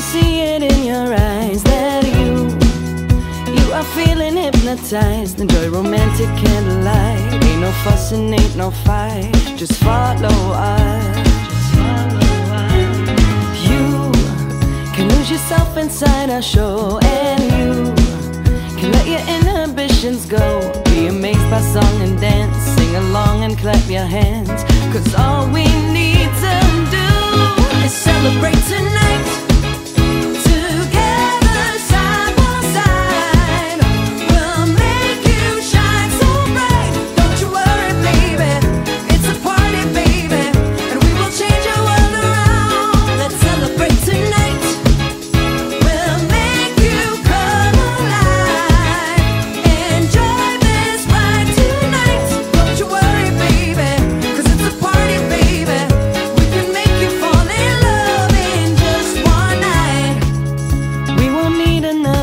see it in your eyes that you You are feeling hypnotized. Enjoy romantic candlelight. Ain't no fussing, ain't no fight. Just follow us. You can lose yourself inside our show And you can let your inhibitions go. Be amazed by song and dance. Sing along and clap your hands. Cause all we need to do Is celebrate tonight.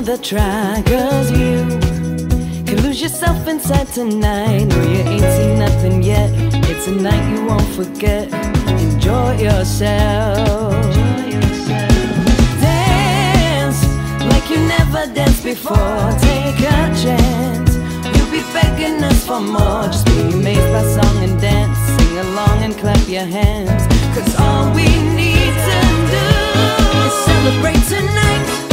Another try, 'cause you can lose yourself inside tonight. No, you ain't seen nothing yet. It's a night you won't forget. Enjoy yourself. Dance like you never danced before. Take a chance. You'll be begging us for more. Just be amazed by song and dance. Sing along and clap your hands. Cause all we need to do is celebrate tonight.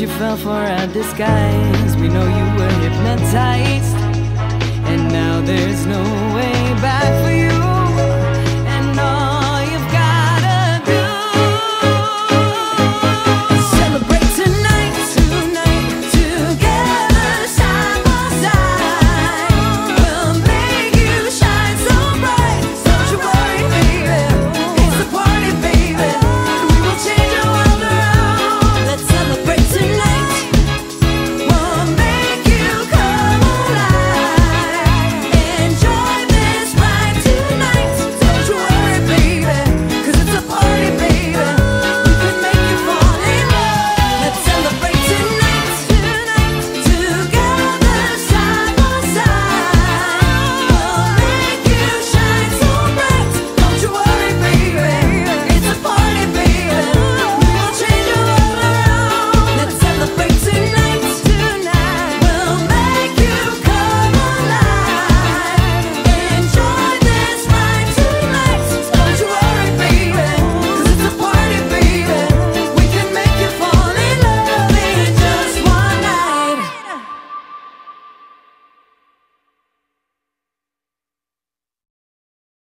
You fell for our disguise, we know you were hypnotized.